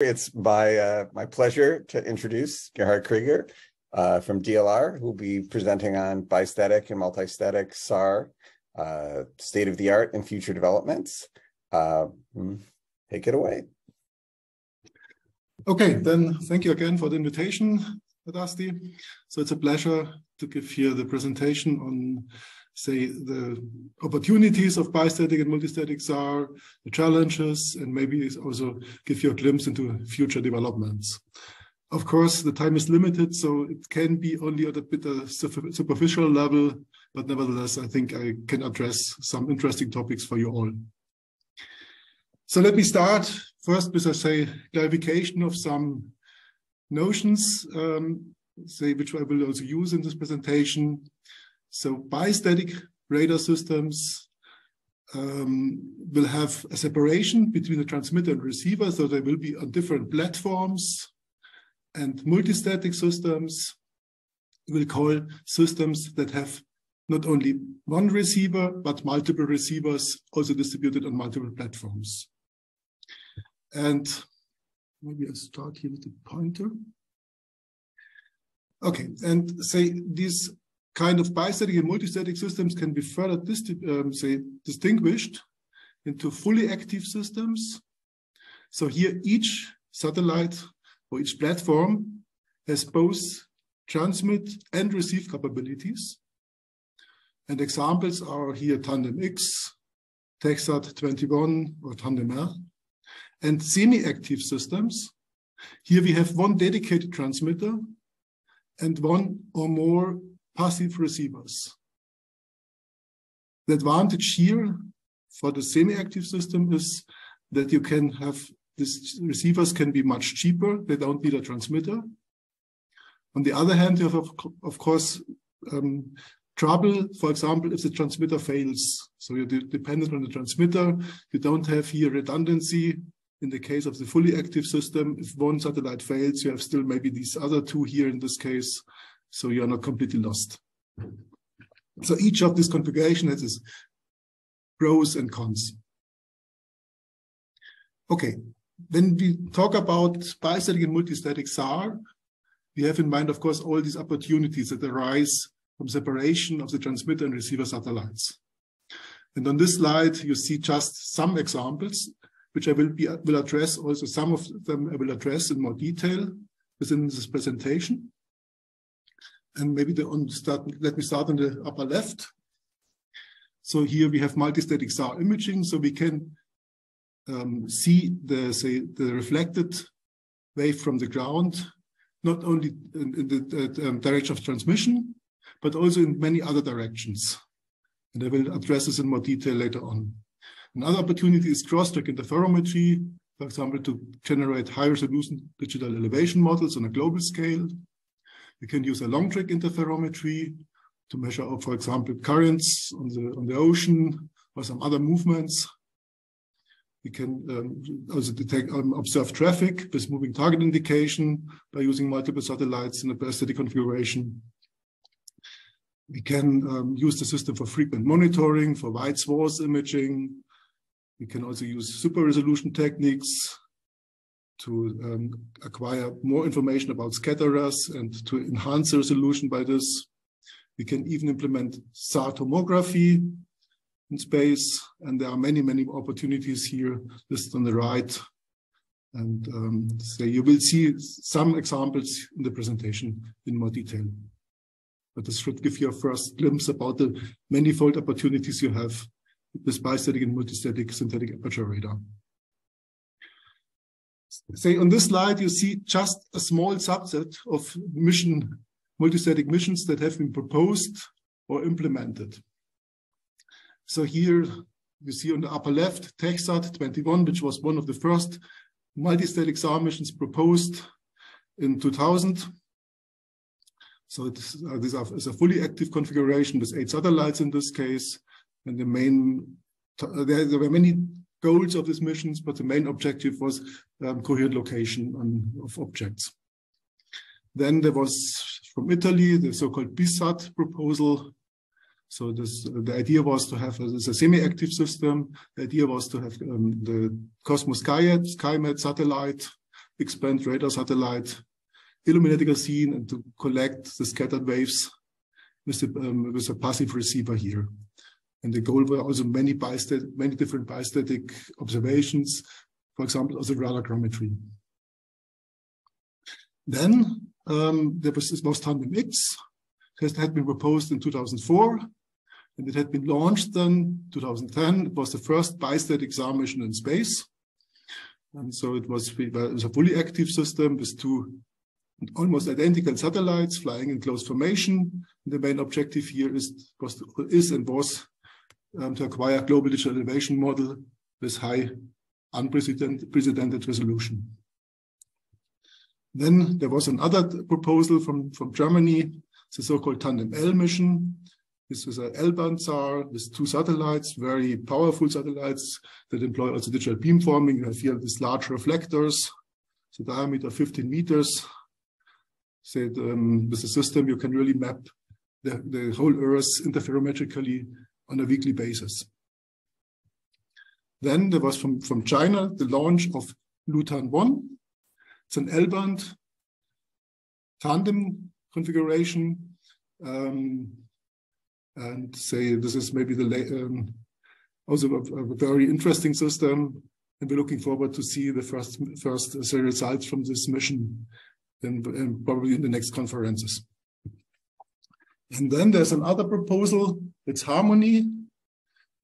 It's my uh, my pleasure to introduce Gerhard Krieger uh, from DLR, who will be presenting on bistatic and multistatic SAR, uh, state of the art and future developments. Uh, mm, take it away. Okay, then thank you again for the invitation, Dusty. So it's a pleasure to give here the presentation on say the opportunities of bistatic and multistatic are, the challenges, and maybe also give you a glimpse into future developments. Of course, the time is limited, so it can be only at a bit of superficial level, but nevertheless, I think I can address some interesting topics for you all. So let me start first with, I say, clarification of some notions, um, say, which I will also use in this presentation. So bistatic radar systems um, will have a separation between the transmitter and receiver, so they will be on different platforms. And multistatic systems will call systems that have not only one receiver, but multiple receivers also distributed on multiple platforms. And maybe I start here with the pointer. Okay, and say these kind of bistatic and multistatic systems can be further um, say distinguished into fully active systems. So here each satellite or each platform has both transmit and receive capabilities. And examples are here Tandem X, TechSat 21 or Tandem R. And semi-active systems, here we have one dedicated transmitter and one or more passive receivers. The advantage here for the semi-active system is that you can have these receivers can be much cheaper. They don't need a transmitter. On the other hand, you have, of, of course, um, trouble, for example, if the transmitter fails. So you're de dependent on the transmitter. You don't have here redundancy. In the case of the fully active system, if one satellite fails, you have still maybe these other two here in this case. So you're not completely lost. So each of these configuration has its pros and cons. Okay, when we talk about bistatic and multistatic SAR, we have in mind, of course, all these opportunities that arise from separation of the transmitter and receiver satellites. And on this slide, you see just some examples, which I will, be, will address also some of them I will address in more detail within this presentation. And maybe the on start, let me start on the upper left. So here we have multistatic SAR imaging, so we can um, see the say the reflected wave from the ground, not only in, in the um, direction of transmission, but also in many other directions. And I will address this in more detail later on. Another opportunity is cross-track interferometry, for example, to generate high resolution digital elevation models on a global scale. We can use along-track interferometry to measure, for example, currents on the, on the ocean or some other movements. We can um, also detect, um, observe traffic with moving target indication by using multiple satellites in a bistatic configuration. We can um, use the system for frequent monitoring, for wide swath imaging. We can also use super resolution techniques to um, acquire more information about scatterers and to enhance the resolution by this. We can even implement SAR tomography in space, and there are many, many opportunities here listed on the right. And um, so you will see some examples in the presentation in more detail. But this should give you a first glimpse about the manifold opportunities you have with bistatic and multistatic synthetic aperture radar. Say on this slide, you see just a small subset of mission, multistatic missions that have been proposed or implemented. So here you see on the upper left, TechSat 21, which was one of the first multistatic SAR missions proposed in 2000. So uh, this is a fully active configuration with eight satellites in this case. And the main, there, there were many goals of these missions, but the main objective was um, coherent location on, of objects. Then there was from Italy the so-called BISSAT proposal. So this, the idea was to have a, a semi-active system. The idea was to have um, the COSMO-SkyMed, SkyMed satellite X-band radar satellite, illuminating a scene, and to collect the scattered waves with a, um, with a passive receiver here. And the goal were also many many different bistatic observations, for example, also radargrammetry. Then um, there was this was Tandem X, it had been proposed in 2004, and it had been launched then 2010. It was the first bistatic SAR mission in space. And so it was, it was a fully active system with two almost identical satellites flying in close formation. The main objective here is, was, is and was to acquire global digital elevation model with high unprecedented resolution. Then there was another proposal from, from Germany, the so-called Tandem L mission. This was an L-band SAR with two satellites, very powerful satellites that employ also digital beamforming. You have here these large reflectors, the diameter 15 meters. So um, with the system, you can really map the, the whole Earth interferometrically on a weekly basis. Then there was from, from China the launch of Lutan 1. It's an L-band tandem configuration. Um, and say this is maybe the um, also a, a, very interesting system. And we're looking forward to see the first first uh, results from this mission, and, and probably in the next conferences. And then there's another proposal. It's Harmony.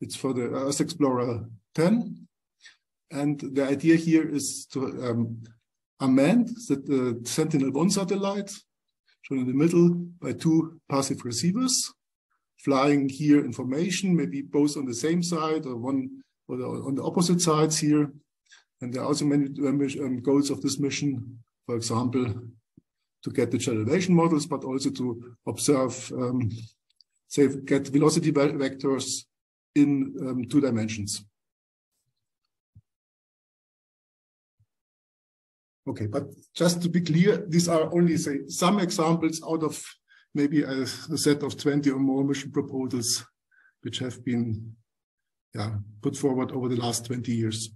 It's for the Earth Explorer 10. And the idea here is to um, amend the, the Sentinel-1 satellite, shown in the middle, by two passive receivers, flying here information, maybe both on the same side or one or the, on the opposite sides here. And there are also many um, goals of this mission, for example, to get the elevation models, but also to observe, um, say, get velocity vectors in um, two dimensions. Okay, but just to be clear, these are only say some examples out of maybe a, a set of 20 or more mission proposals which have been yeah, put forward over the last 20 years.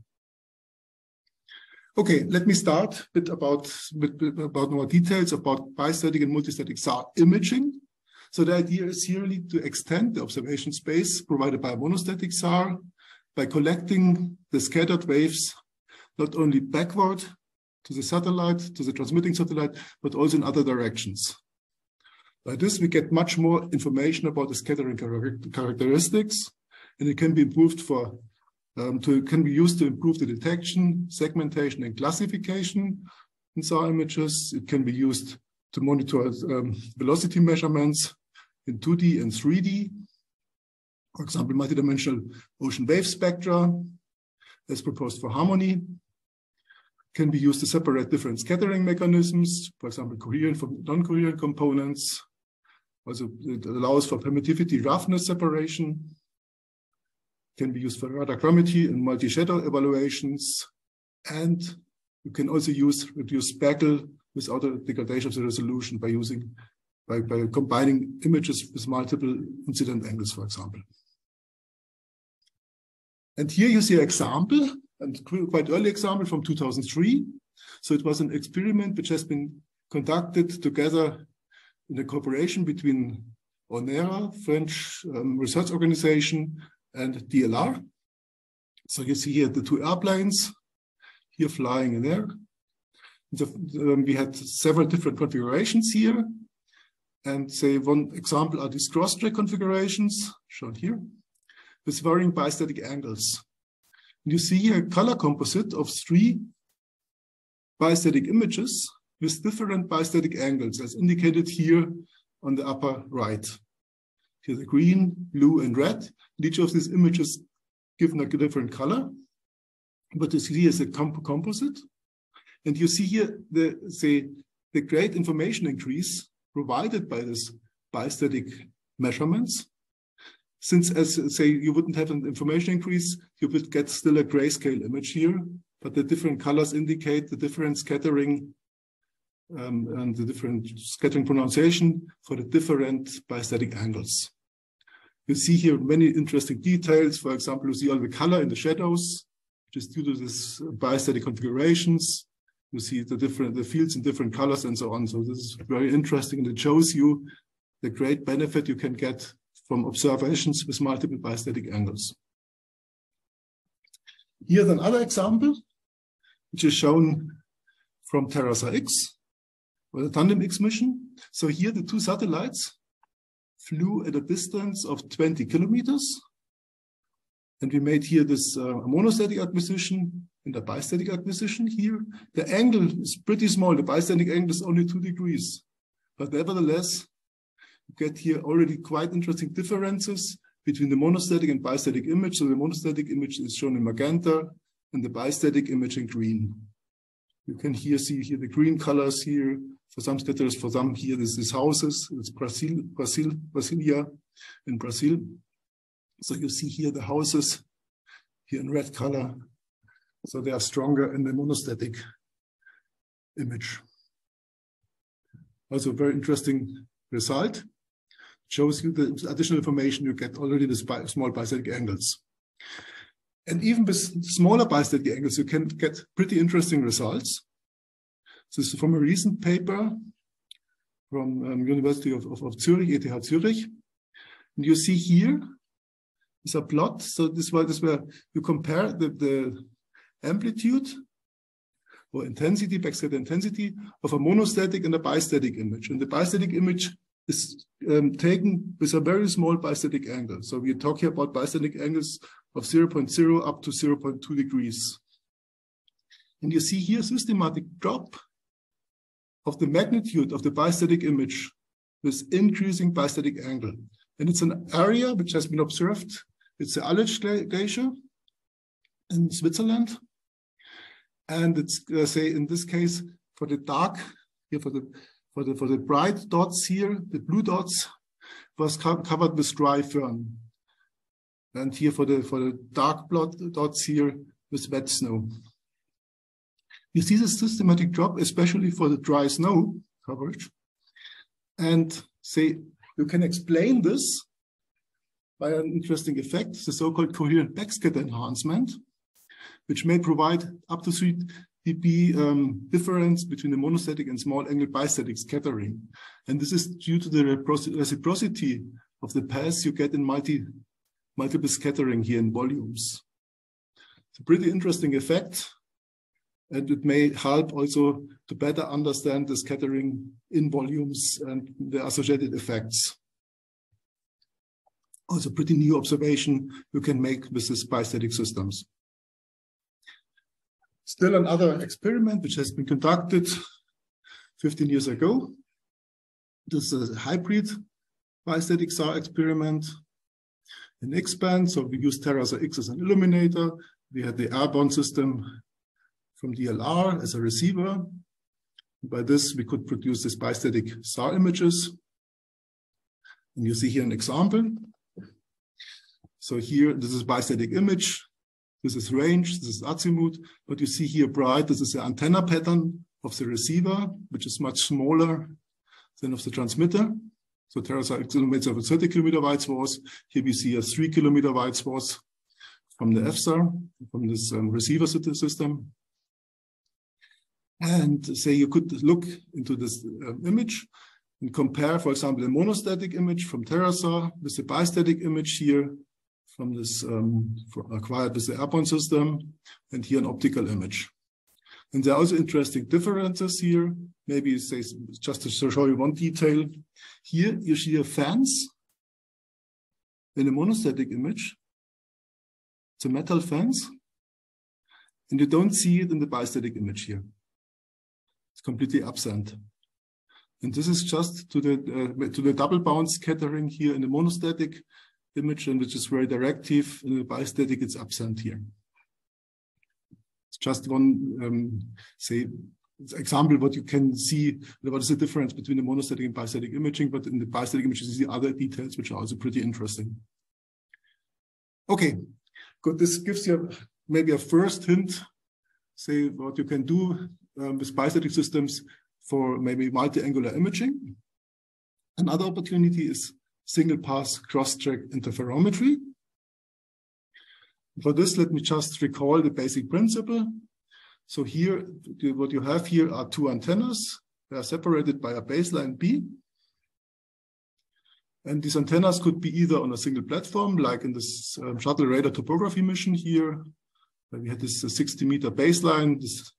Okay, let me start a bit about, bit about more details about bistatic and multistatic SAR imaging. So the idea is here to extend the observation space provided by monostatic SAR by collecting the scattered waves not only backward to the satellite, to the transmitting satellite, but also in other directions. By this, we get much more information about the scattering characteristics, and it can be improved for um, to can be used to improve the detection, segmentation, and classification in SAR images. It can be used to monitor um, velocity measurements in 2D and 3D. For example, multidimensional ocean wave spectra, as proposed for Harmony, can be used to separate different scattering mechanisms, for example, coherent from non-coherent components. Also, it allows for permittivity roughness separation can be used for radar radargrammetry and multi-shadow evaluations. And you can also use reduce speckle without a degradation of the resolution by using by, by combining images with multiple incident angles, for example. And here you see an example, and quite early example from 2003. So it was an experiment which has been conducted together in a cooperation between ONERA, French um, research organization, and DLR. So you see here the two airplanes here flying in air. The, um, we had several different configurations here. And say one example are these cross-track configurations shown here with varying bistatic angles. And you see here a color composite of three bistatic images with different bistatic angles as indicated here on the upper right. Here the green, blue, and red. And each of these images given a different color. But you see here is a comp composite. And you see here the say the great information increase provided by this bistatic measurements. Since as say you wouldn't have an information increase, you would get still a grayscale image here, but the different colors indicate the different scattering um, and the different scattering pronunciation for the different bistatic angles. You see here many interesting details. For example, you see all the color in the shadows, which is due to this bistatic configurations. You see the different the fields in different colors and so on. So this is very interesting, and it shows you the great benefit you can get from observations with multiple bistatic angles. Here's another example, which is shown from TerraSAR-X, the Tandem X mission. So here the two satellites flew at a distance of 20 kilometers. And we made here this uh, monostatic acquisition and a bistatic acquisition here. The angle is pretty small. The bistatic angle is only two degrees. But nevertheless, you get here already quite interesting differences between the monostatic and bistatic image. So the monostatic image is shown in magenta and the bistatic image in green. You can here see here the green colors here for some scatters, for some here this is houses. It's Brazil, Brazil, Brasilia in Brazil. So you see here the houses here in red color. So they are stronger in the monostatic image. Also very interesting result shows you the additional information you get already the small bistatic angles. And even with smaller bistatic angles, you can get pretty interesting results. This is from a recent paper from um, University of, of, of Zurich, ETH Zurich. And you see here is a plot. So this was this where you compare the, the amplitude or intensity, backscatter intensity of a monostatic and a bistatic image. And the bistatic image is um, taken with a very small bistatic angle. So we're talking about bistatic angles of 0.0 up to 0.2 degrees. And you see here systematic drop of the magnitude of the bistatic image with increasing bistatic angle. And it's an area which has been observed. It's the Aletsch Glacier in Switzerland. And it's, uh, say, in this case, for the dark, here for the for the, for the bright dots here, the blue dots was co covered with dry firn. And here for the, for the dark blood dots here with wet snow. You see the systematic drop, especially for the dry snow coverage. And say, you can explain this by an interesting effect, the so-called coherent backscatter enhancement, which may provide up to three dB um, difference between the monostatic and small angle bistatic scattering. And this is due to the reciprocity of the paths you get in multi, multiple scattering here in volumes. It's a pretty interesting effect. And it may help also to better understand the scattering in volumes and the associated effects. Also pretty new observation you can make with these bistatic systems. Still another experiment which has been conducted 15 years ago. This is a hybrid bistatic SAR experiment in X-band. So we used TerraSAR-X as an illuminator. We had the airborne system from DLR as a receiver. By this, we could produce these bistatic SAR images. And you see here an example. So here, this is bistatic image. This is range, this is azimuth, but you see here bright, this is the antenna pattern of the receiver, which is much smaller than of the transmitter. So TerraSAR of a 30 kilometer wide swath. Here we see a three kilometer wide swath from the FSAR, from this um, receiver system. And say you could look into this uh, image and compare, for example, a monostatic image from TerraSAR with the bistatic image here from this um, acquired with the airborne system, and here an optical image. And there are also interesting differences here. Maybe say just to show you one detail. Here you see a fence in a monostatic image. It's a metal fence. And you don't see it in the bistatic image here. It's completely absent. And this is just to the uh, to the double bounce scattering here in the monostatic image and which is very directive. In the bistatic, it's absent here. It's just one, um, say, example what you can see, what is the difference between the monostatic and bistatic imaging, but in the bistatic image, you see other details, which are also pretty interesting. Okay, good. This gives you maybe a first hint, say what you can do um, with bistatic systems for maybe multi-angular imaging. Another opportunity is single pass cross-track interferometry. For this, let me just recall the basic principle. So here, what you have here are two antennas. They are separated by a baseline B. And these antennas could be either on a single platform, like in this um, shuttle radar topography mission here, where we had this uh, 60 meter baseline, this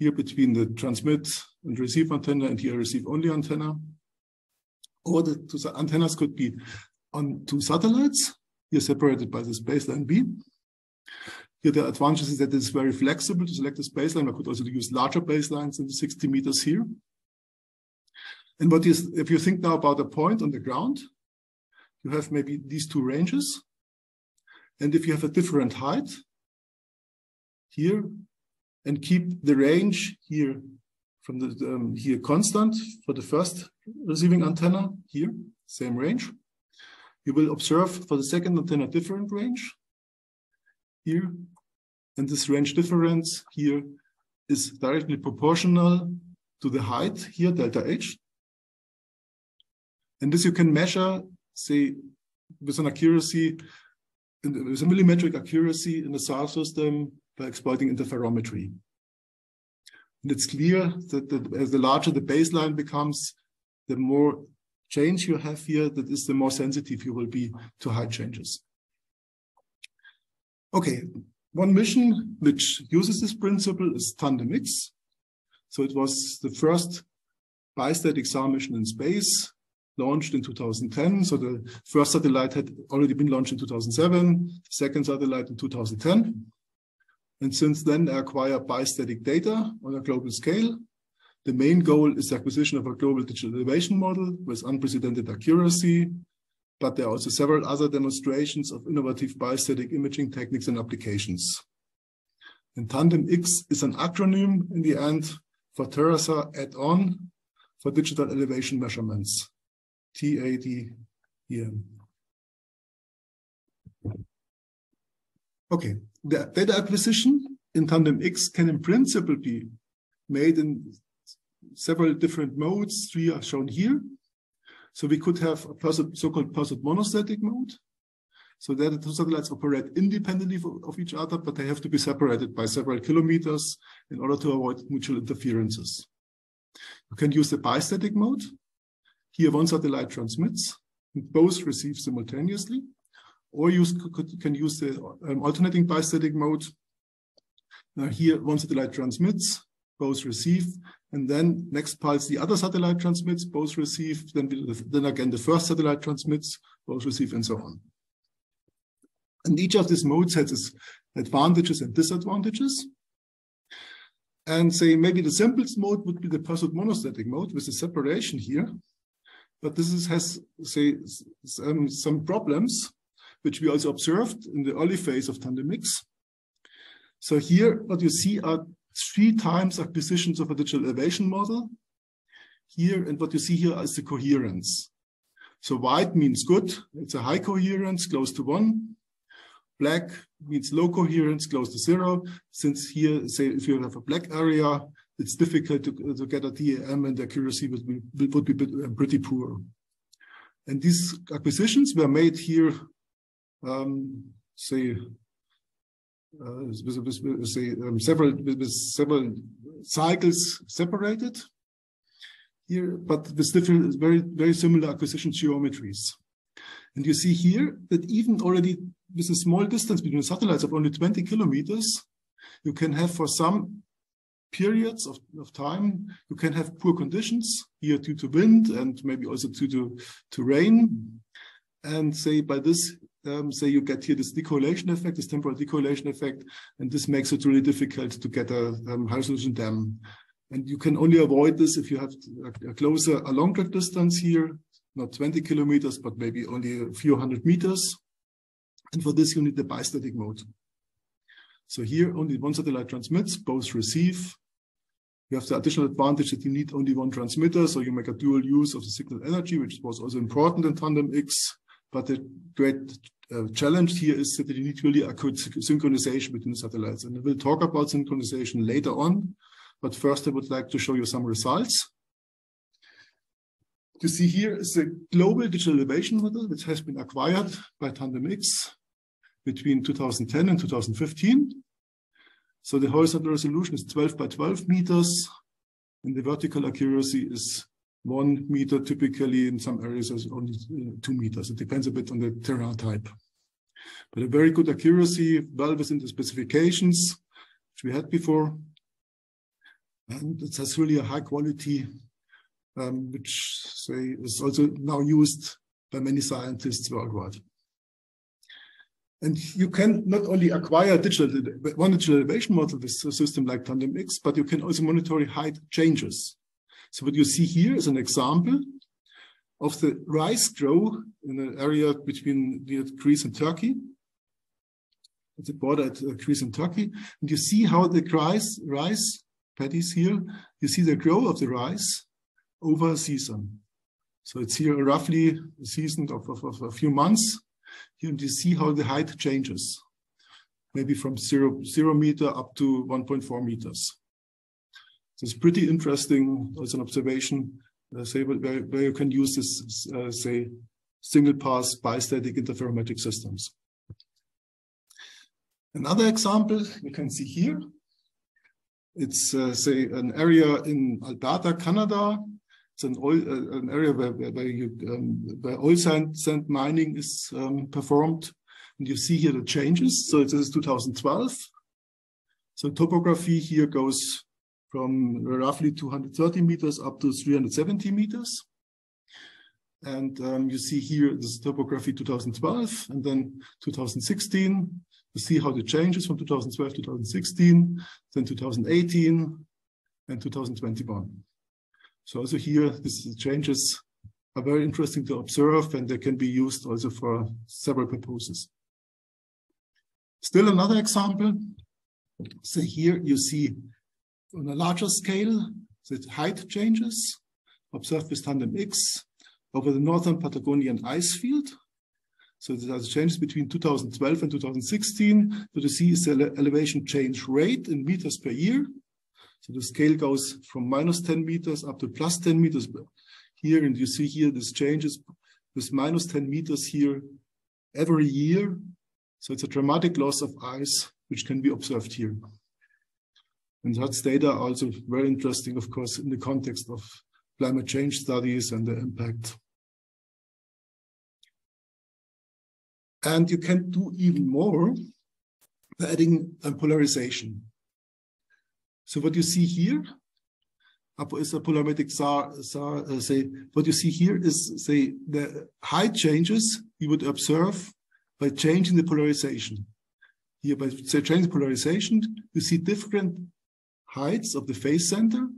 here between the transmit and receive antenna and here receive only antenna. Or the two antennas could be on two satellites, here separated by this baseline B. Here the advantage is that it's very flexible to select this baseline. I could also use larger baselines than the 60 meters here. And what is, if you think now about a point on the ground, you have maybe these two ranges. And if you have a different height here and keep the range here from the um, here constant for the first receiving antenna here, same range. You will observe for the second antenna different range here. And this range difference here is directly proportional to the height here, delta H. And this you can measure, say, with an accuracy, with a millimetric accuracy in the SAR system by exploiting interferometry. And it's clear that the, as the larger the baseline becomes, the more change you have here, that is the more sensitive you will be to height changes. Okay, one mission which uses this principle is Tandem-X. So it was the first bistatic SAR mission in space, launched in 2010. So the first satellite had already been launched in 2007, second satellite in 2010. And since then, I acquire bistatic data on a global scale. The main goal is the acquisition of a global digital elevation model with unprecedented accuracy, but there are also several other demonstrations of innovative bistatic imaging techniques and applications. And Tandem-X is an acronym in the end for TerraSAR add-on for digital elevation measurements, TAD-EM. Okay, the data acquisition in Tandem-X can in principle be made in several different modes. Three are shown here. So we could have a so-called pulsed monostatic mode. So that the two satellites operate independently of each other, but they have to be separated by several kilometers in order to avoid mutual interferences. You can use the bistatic mode. Here one satellite transmits and both receive simultaneously or you can use the um, alternating bistatic mode. Now here, one satellite transmits, both receive, and then next pulse, the other satellite transmits, both receive, then, then again, the first satellite transmits, both receive, and so on. And each of these modes has its advantages and disadvantages. And say maybe the simplest mode would be the pulsed monostatic mode with the separation here. But this is, has, say, some, some problems which we also observed in the early phase of Tandem-X. So here, what you see are three times acquisitions of a digital elevation model. Here, and what you see here is the coherence. So white means good. It's a high coherence, close to one. Black means low coherence, close to zero. Since here, say, if you have a black area, it's difficult to, to get a DEM and the accuracy would be, would be pretty poor. And these acquisitions were made here um, say, uh, say um, several several cycles separated here, but with different, very very similar acquisition geometries. And you see here that even already with a small distance between satellites of only 20 kilometers, you can have for some periods of, of time, you can have poor conditions here due to wind and maybe also due to, to rain. And say by this, um, say you get here this decorrelation effect, this temporal decorrelation effect, and this makes it really difficult to get a um, high resolution DEM. And you can only avoid this if you have a, a closer, a longer distance here, not 20 kilometers, but maybe only a few hundred meters. And for this, you need the bistatic mode. So here, only one satellite transmits, both receive. You have the additional advantage that you need only one transmitter, so you make a dual use of the signal energy, which was also important in Tandem-X. But the great uh, challenge here is that you need really a good synchronization between the satellites. And we'll talk about synchronization later on. But first, I would like to show you some results. You see here is a global digital elevation model, which has been acquired by Tandem-X between 2010 and 2015. So the horizontal resolution is 12 by 12 meters, and the vertical accuracy is one meter. Typically, in some areas, is only uh, two meters. It depends a bit on the terrain type. But a very good accuracy, well within the specifications which we had before. And it has really a high quality, um, which say is also now used by many scientists worldwide. And you can not only acquire digital, one digital elevation model with a system like TandemX, but you can also monitor height changes. So what you see here is an example of the rice grow in an area between Greece and Turkey. At the border at uh, Greece and Turkey. And you see how the rice, rice paddies here, you see the grow of the rice over a season. So it's here roughly a season of, of, of a few months. Here you see how the height changes, maybe from zero, zero meter up to 1.4 meters. It's pretty interesting as an observation, uh, say where, where you can use this, uh, say, single pass bistatic interferometric systems. Another example you can see here. It's, uh, say, an area in Alberta, Canada. It's an, oil, uh, an area where, where, you, um, where oil sand, sand mining is um, performed. And you see here the changes. So this is 2012. So topography here goes from roughly 230 meters up to 370 meters. And um, you see here this topography 2012 and then 2016. You see how the changes from 2012 to 2016, then 2018 and 2021. So also here, these changes are very interesting to observe and they can be used also for several purposes. Still another example. So here you see on a larger scale, the height changes observed with tandem X over the northern Patagonian ice field. So there are changes between 2012 and 2016. So the see is the elevation change rate in meters per year. So the scale goes from minus 10 meters up to plus 10 meters here. And you see here this changes with minus 10 meters here every year. So it's a dramatic loss of ice, which can be observed here. And such data are also very interesting, of course, in the context of climate change studies and the impact. And you can do even more by adding a polarization. So what you see here is a polarimetric SAR, SAR uh, say, what you see here is, say, the height changes you would observe by changing the polarization. Here, by say, changing polarization, you see different heights of the phase center.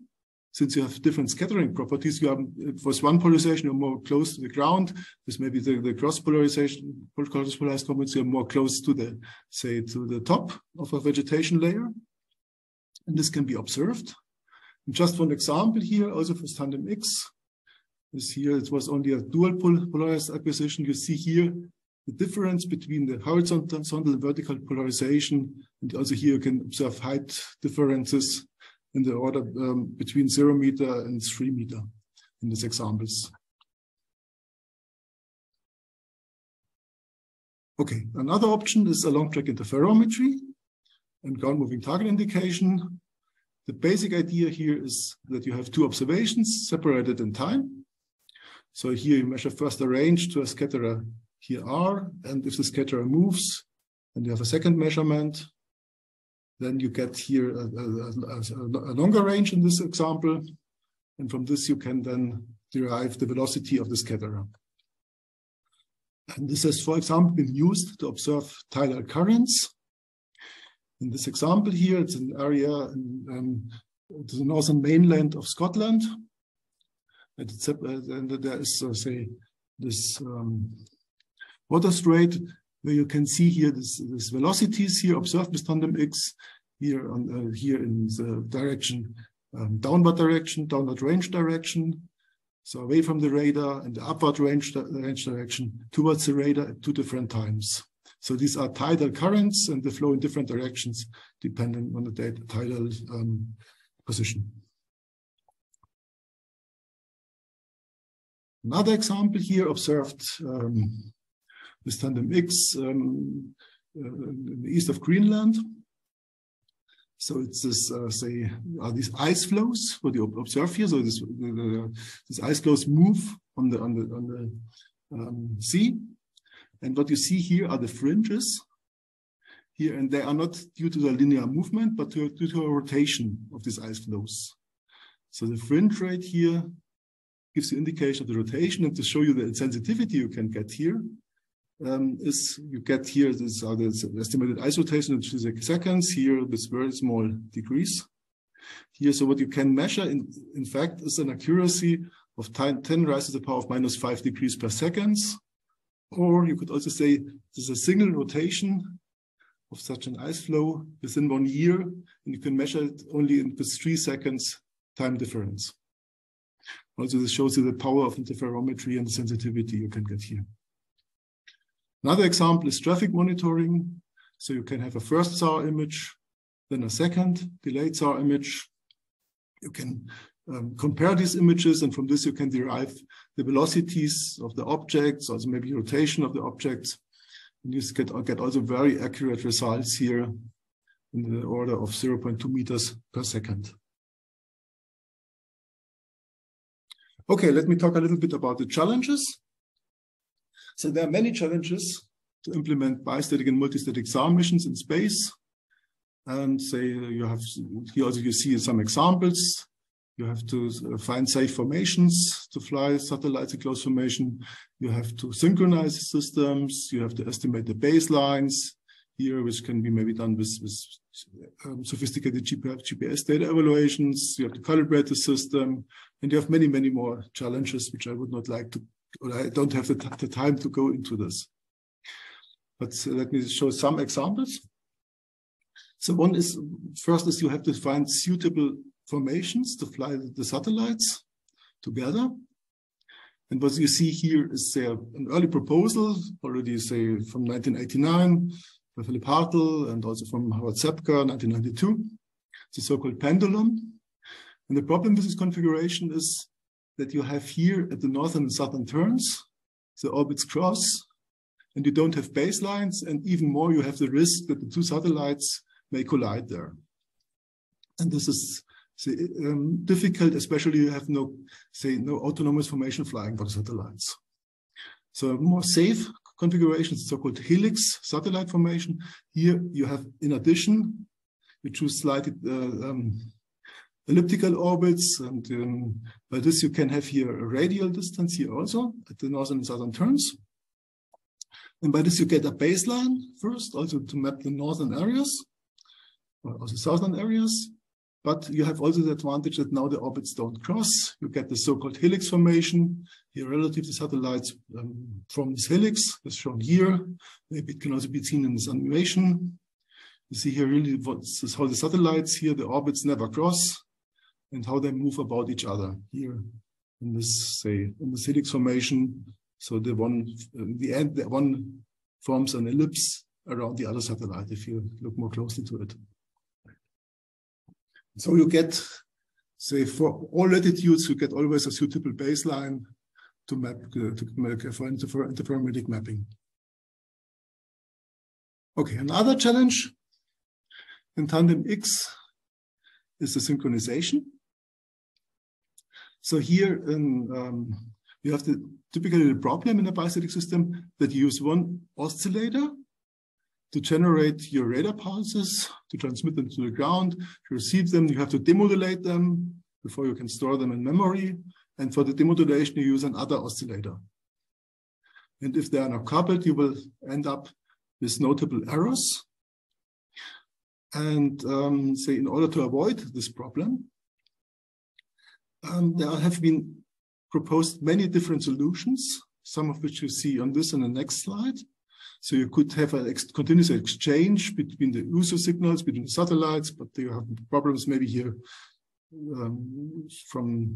Since you have different scattering properties, you have for one polarization, you're more close to the ground. With maybe the, the cross polarization, cross polarized components, you're more close to the, say, to the top of a vegetation layer. And this can be observed. And just one example here, also for tandem X, is here, it was only a dual polarized acquisition. You see here the difference between the horizontal and vertical polarization. And also here you can observe height differences in the order um, between zero meter and three meter in these examples. Okay, another option is along-track interferometry and ground moving target indication. The basic idea here is that you have two observations separated in time. So here you measure first a range to a scatterer here R, and if the scatterer moves, and you have a second measurement, then you get here a, a, a, a, longer range in this example. And from this, you can then derive the velocity of the scatterer. And this has, for example, been used to observe tidal currents. In this example here, it's an area in um, the northern mainland of Scotland. And, uh, and there is, uh, say, this um, water strait, where you can see here this, this velocities here observed with tandem X here on uh, here in the direction um, downward direction, downward range direction. So away from the radar and the upward range, range direction towards the radar at two different times. So these are tidal currents and they flow in different directions depending on the tidal um, position. Another example here observed um, with tandem X um, uh, in the east of Greenland. So it's this, uh, say, are these ice floes what you observe here. So this, the, ice floes move on the on the on the um, sea, and what you see here are the fringes here, and they are not due to the linear movement, but to, due to a rotation of these ice floes. So the fringe rate here gives you indication of the rotation, and to show you the sensitivity you can get here, um, is you get here, these are the estimated ice rotation in two seconds, here with very small decrease. Here, so what you can measure, in, in fact, is an accuracy of 10, 10 raised to the power of minus 5 degrees per second. Or you could also say there's a single rotation of such an ice floe within one year, and you can measure it only in with three seconds time difference. Also, this shows you the power of interferometry and the sensitivity you can get here. Another example is traffic monitoring. So you can have a first SAR image, then a second delayed SAR image. You can um, compare these images, and from this you can derive the velocities of the objects, also maybe rotation of the objects. And you get, get also very accurate results here in the order of 0.2 meters per second. Okay, let me talk a little bit about the challenges. So there are many challenges to implement bistatic and multistatic SAR missions in space. And say you have here also you see some examples. You have to uh, find safe formations to fly satellites in close formation. You have to synchronize systems. You have to estimate the baselines here, which can be maybe done with, with um, sophisticated GPS data evaluations. You have to calibrate the system, and you have many, many more challenges, which I would not like to I don't have the, the time to go into this. But uh, let me show some examples. So one is, first is you have to find suitable formations to fly the satellites together. And what you see here is uh, an early proposal, already say from 1989, by Philipp Hartl and also from Howard Zebker, 1992, the so-called pendulum. And the problem with this configuration is that you have here at the northern and southern turns, the orbits cross, and you don't have baselines, and even more, you have the risk that the two satellites may collide there. And this is say, um, difficult, especially you have no, say, no autonomous formation flying for the satellites. So more safe configurations, so-called helix satellite formation. Here you have, in addition, you choose slightly uh, um, elliptical orbits. And um, by this, you can have here a radial distance here also at the northern and southern turns. And by this, you get a baseline first, also to map the northern areas, or also southern areas. But you have also the advantage that now the orbits don't cross. You get the so-called helix formation here relative to satellites um, from this helix, as shown here. Maybe it can also be seen in this animation. You see here really what this how the satellites here, the orbits never cross and how they move about each other here in this, say, in the helix formation. So the one, the end, the one forms an ellipse around the other satellite if you look more closely to it. So you get, say, for all latitudes, you get always a suitable baseline to map uh, to make for interfer interferometric mapping. Okay, another challenge in tandem X is the synchronization. So here in, um, you have the typically the problem in a bistatic system that you use one oscillator to generate your radar pulses, to transmit them to the ground, to receive them, you have to demodulate them before you can store them in memory. And for the demodulation, you use another oscillator. And if they are not coupled, you will end up with notable errors. And um, say, in order to avoid this problem, um, there have been proposed many different solutions, some of which you see on this and the next slide. So you could have a ex continuous exchange between the USO signals, between the satellites, but you have problems maybe here um, from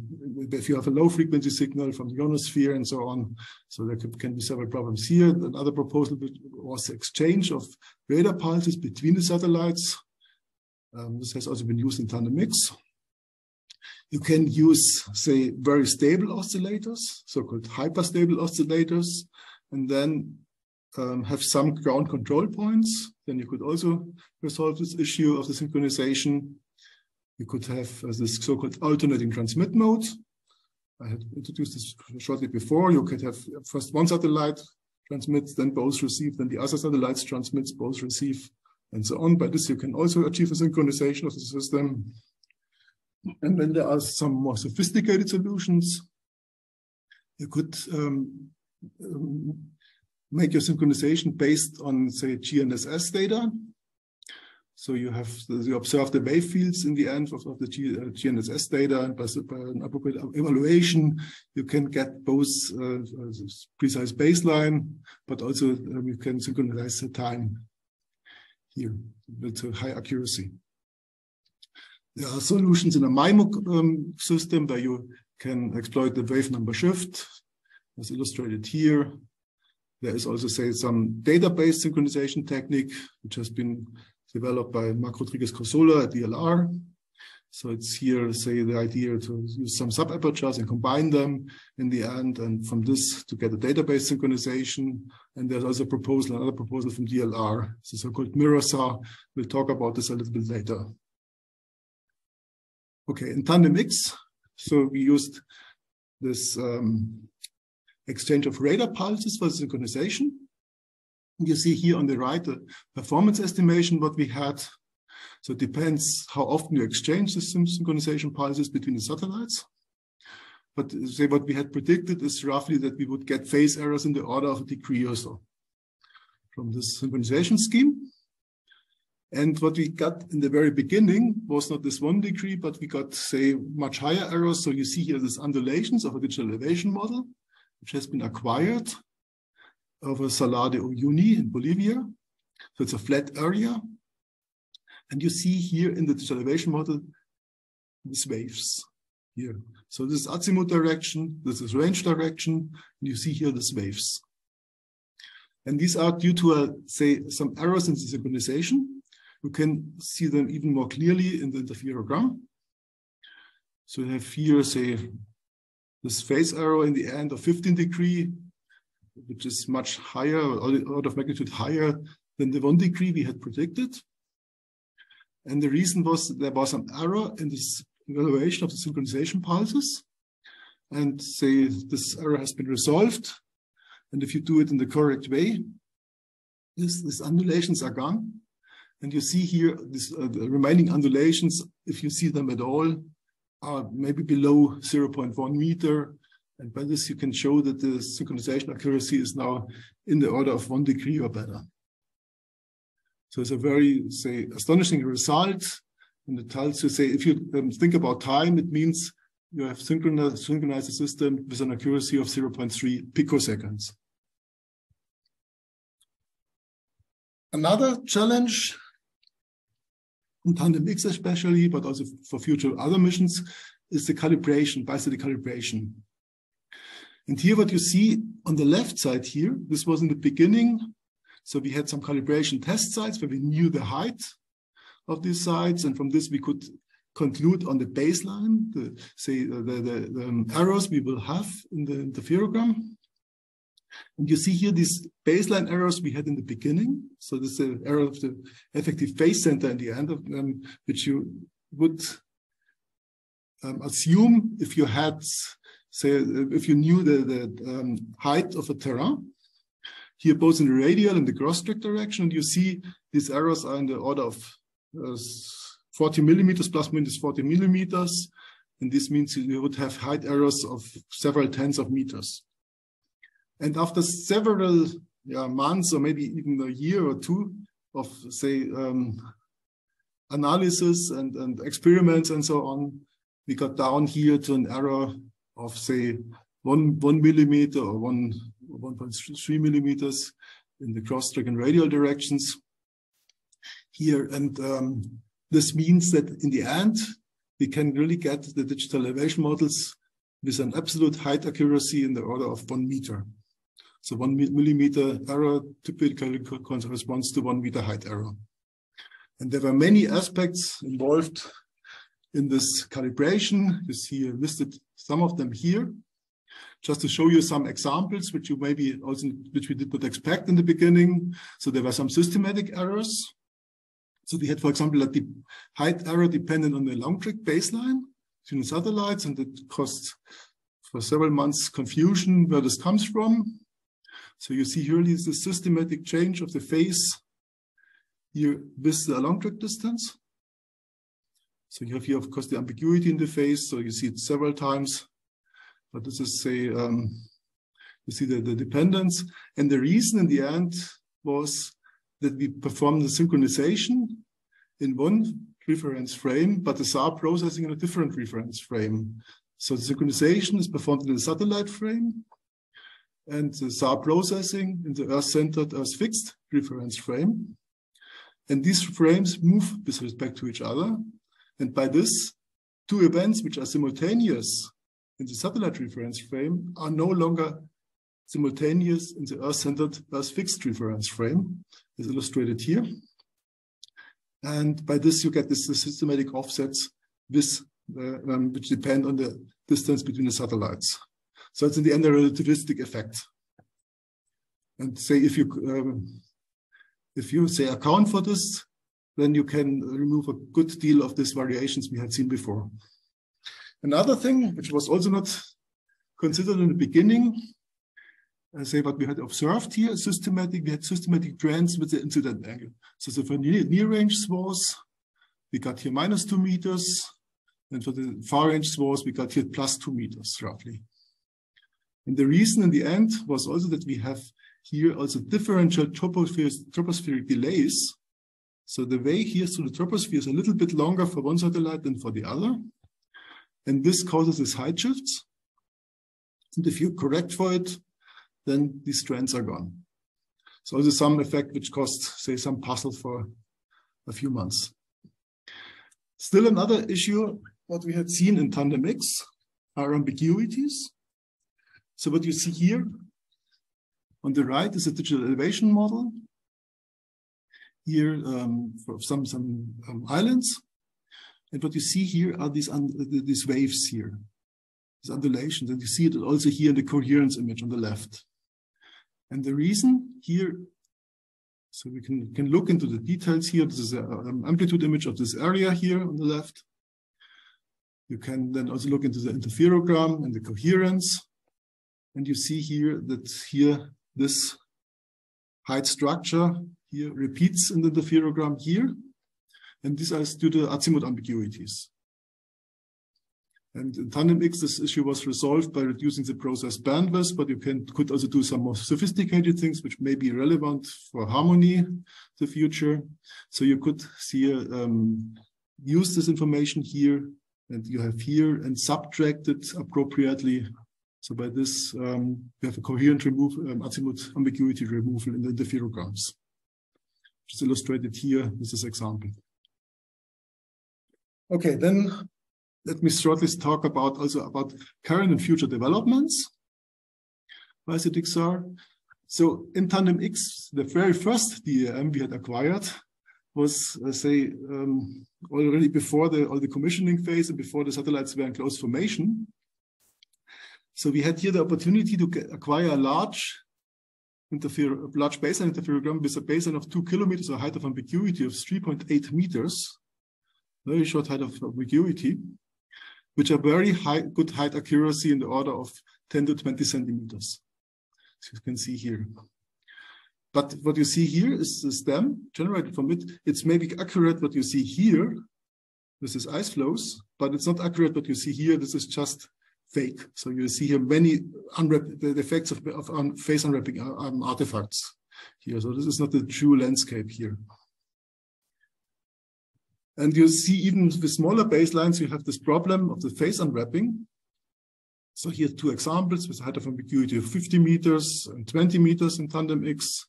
if you have a low frequency signal from the ionosphere and so on. So there could, can be several problems here. Another proposal was the exchange of radar pulses between the satellites. Um, this has also been used in tandem X. You can use, say, very stable oscillators, so-called hyperstable oscillators, and then um, have some ground control points, then you could also resolve this issue of the synchronization. You could have uh, this so-called alternating transmit mode. I had introduced this shortly before. You could have first one satellite transmits, then both receive, then the other satellites transmits, both receive, and so on. By this, you can also achieve a synchronization of the system. And then there are some more sophisticated solutions. You could um, um, make your synchronization based on, say, GNSS data. So you have you observe the wave fields in the end of, of the G, uh, GNSS data, and by, by, an appropriate evaluation, you can get both uh, precise baseline, but also um, you can synchronize the time here with high accuracy. There are solutions in a MIMO um, system where you can exploit the wave number shift, as illustrated here. There is also, say, some database synchronization technique, which has been developed by Marc Rodriguez Cassola at DLR. So it's here, say, the idea to use some sub-apertures and combine them in the end, and from this to get a database synchronization. And there's also a proposal, another proposal from DLR, the so-called MirrorSAR. We'll talk about this a little bit later. Okay, in TanDEM-X, so we used this um, exchange of radar pulses for synchronization. You see here on the right the performance estimation what we had. So it depends how often you exchange the synchronization pulses between the satellites. But say what we had predicted is roughly that we would get phase errors in the order of a degree or so from this synchronization scheme. And what we got in the very beginning was not this one degree, but we got, say, much higher errors. So you see here this undulations of a digital elevation model which has been acquired over Salar de Uyuni in Bolivia. So it's a flat area. And you see here in the digital elevation model, these waves here. So this is azimuth direction, this is range direction, and you see here these waves. And these are due to, uh, say, some errors in the synchronization. You can see them even more clearly in the interferogram. So you have here, say, this phase error in the end of 15 degree, which is much higher, order of magnitude higher than the one degree we had predicted. And the reason was there was an error in this evaluation of the synchronization pulses. And say this error has been resolved. And if you do it in the correct way, this, these undulations are gone. And you see here this, uh, the remaining undulations, if you see them at all, are maybe below 0.1 meter. And by this, you can show that the synchronization accuracy is now in the order of one degree or better. So it's a very, say, astonishing result. And it tells you, say, if you um, think about time, it means you have synchronized, synchronized the system with an accuracy of 0.3 picoseconds. Another challenge on TanDEM-X especially, but also for future other missions, is the calibration, bistatic calibration. And here what you see on the left side here, this was in the beginning. So we had some calibration test sites where we knew the height of these sites. And from this, we could conclude on the baseline, the, say the, the, the um, errors we will have in the interferogram. And you see here these baseline errors we had in the beginning. So this is the error of the effective phase center in the end of them, which you would um, assume if you had, say, if you knew the, the um, height of a terrain. Here, both in the radial and the cross-track direction, you see these errors are in the order of uh, 40 millimeters plus minus 40 millimeters. And this means you would have height errors of several tens of meters. And after several yeah, months or maybe even a year or two of, say, um, analysis and, and experiments and so on, we got down here to an error of, say, one, one millimeter or one 1.3 millimeters in the cross-track and radial directions here. And um, this means that in the end, we can really get the digital elevation models with an absolute height accuracy in the order of one meter. So one millimeter error typically corresponds to one meter height error. And there were many aspects involved in this calibration. You see listed some of them here. Just to show you some examples, which you maybe also, which we did not expect in the beginning. So there were some systematic errors. So we had, for example, a height error dependent on the along-track baseline between the satellites, and it caused for several months confusion where this comes from. So you see here is the systematic change of the phase here with the track distance. So you have here, of course, the ambiguity in the phase. So you see it several times, but this is say, um, you see the, the dependence. And the reason in the end was that we performed the synchronization in one reference frame, but the SAR processing in a different reference frame. So the synchronization is performed in the satellite frame and the SAR processing in the Earth-centered Earth-fixed reference frame. And these frames move with respect to each other. And by this, two events which are simultaneous in the satellite reference frame are no longer simultaneous in the Earth-centered Earth-fixed reference frame, as illustrated here. And by this, you get this, systematic offsets uh, um, which depend on the distance between the satellites. So it's in the end a relativistic effect. And say if you um, if you say account for this, then you can remove a good deal of these variations we had seen before. Another thing, which was also not considered in the beginning, I say what we had observed here, systematic, we had systematic trends with the incident angle. So, so for near, near range swaths, we got here minus two meters, and for the far range swaths, we got here plus two meters roughly. And the reason in the end was also that we have here also differential tropospheric delays. So the way here through the troposphere is a little bit longer for one satellite than for the other. And this causes these height shifts. And if you correct for it, then these trends are gone. So there's some effect which costs, say, some puzzle for a few months. Still another issue, what we had seen in TanDEM-X are ambiguities. So what you see here on the right is a digital elevation model. Here um, for some, some um, islands. And what you see here are these, these waves here, these undulations. And you see it also here in the coherence image on the left. And the reason here, so we can, can look into the details here. This is an um, amplitude image of this area here on the left. You can then also look into the interferogram and the coherence. And you see here that here this height structure here repeats in the interferogram here. And these are due to azimuth ambiguities. And in TanDEM-X, this issue was resolved by reducing the process bandwidth, but you can could also do some more sophisticated things which may be relevant for harmony the future. So you could see um, use this information here, and you have here and subtract it appropriately so by this, um, we have a coherent remove, um, azimuth ambiguity removal in the interferograms, which is illustrated here with this example. Okay, then let me shortly talk about also about current and future developments by CDXR. So in TanDEM-X, the very first DEM we had acquired was, uh, say, um, already before the, all the commissioning phase and before the satellites were in close formation. So we had here the opportunity to get, acquire a large interfere, large baseline interferogram with a baseline of two kilometers, a height of ambiguity of 3.8 meters, very short height of ambiguity, which are very high, good height accuracy in the order of 10 to 20 centimeters. As you can see here. But what you see here is the stem generated from it. It's maybe accurate what you see here. This is ice floes, but it's not accurate what you see here. This is just fake. So you see here many the effects of, of un, phase unwrapping um, artifacts here. So this is not the true landscape here. And you see even with smaller baselines, you have this problem of the phase unwrapping. So here two examples with a height of ambiguity of 50 meters and 20 meters in TanDEM-X.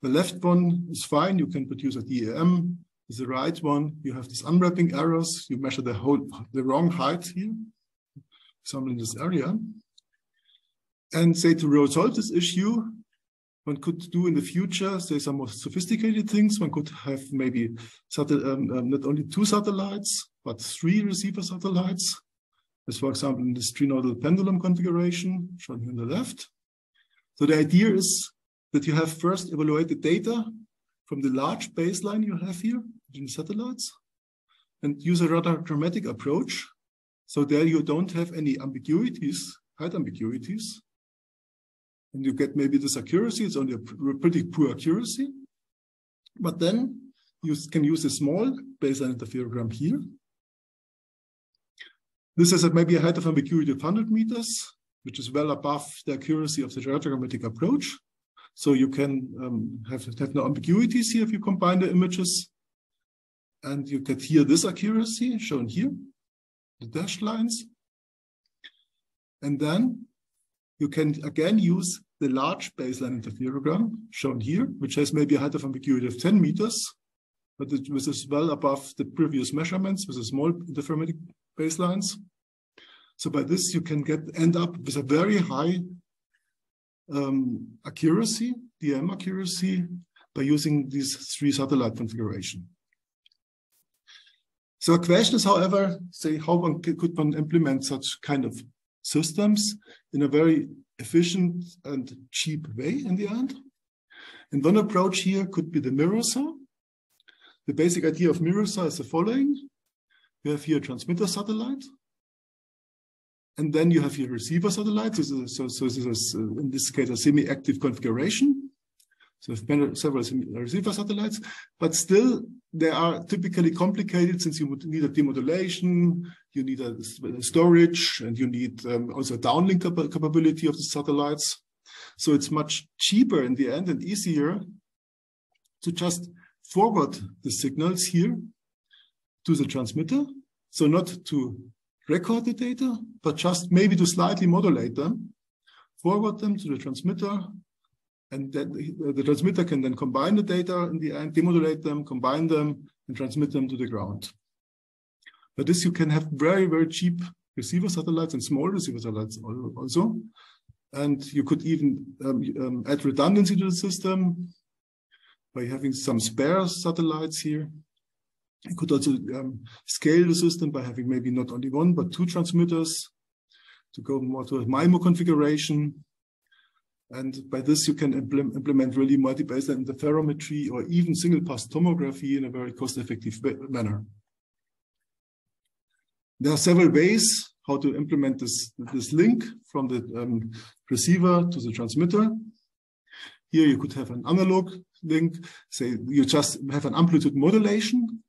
The left one is fine. You can produce a DEM. The right one, you have these unwrapping errors. You measure the whole, the wrong height here example, in this area, and say to resolve this issue, one could do in the future, say some more sophisticated things. One could have maybe um, um, not only two satellites, but three receiver satellites. as for example in this trinodal pendulum configuration shown here on the left. So the idea is that you have first evaluated data from the large baseline you have here in satellites and use a radargrammetric approach. So there you don't have any ambiguities, height ambiguities. And you get maybe this accuracy, it's only a pretty poor accuracy. But then you can use a small baseline interferogram here. This is a, maybe a height of ambiguity of 100 meters, which is well above the accuracy of the radargrammetric approach. So you can um, have, have no ambiguities here if you combine the images. And you get here this accuracy shown here, the dashed lines. And then you can again use the large baseline interferogram shown here, which has maybe a height of ambiguity of 10 meters, but it was well above the previous measurements with the small interferometric baselines. So by this, you can get end up with a very high um, accuracy, DEM accuracy, by using these three satellite configuration. So a question is, however, say how one could one implement such kind of systems in a very efficient and cheap way in the end. And one approach here could be the MirrorSAR. The basic idea of MirrorSAR is the following. You have here a transmitter satellite. And then you have your receiver satellite. So, so, so this is, in this case, a semi-active configuration. So several receiver satellites, but still they are typically complicated since you would need a demodulation, you need a, storage, and you need um, also a downlink cap capability of the satellites. So it's much cheaper in the end and easier to just forward the signals here to the transmitter. So not to record the data, but just maybe to slightly modulate them, forward them to the transmitter, and then the, the transmitter can then combine the data in the end, demodulate them, combine them, and transmit them to the ground. But this you can have very, very cheap receiver satellites and small receiver satellites also. And you could even um, um, add redundancy to the system by having some spare satellites here. You could also um, scale the system by having maybe not only one, but two transmitters to go more to a MIMO configuration. And by this, you can implement, implement really multi-baseline interferometry or even single pass tomography in a very cost-effective manner. There are several ways how to implement this, this link from the um, receiver to the transmitter. Here you could have an analog link, say you just have an amplitude modulation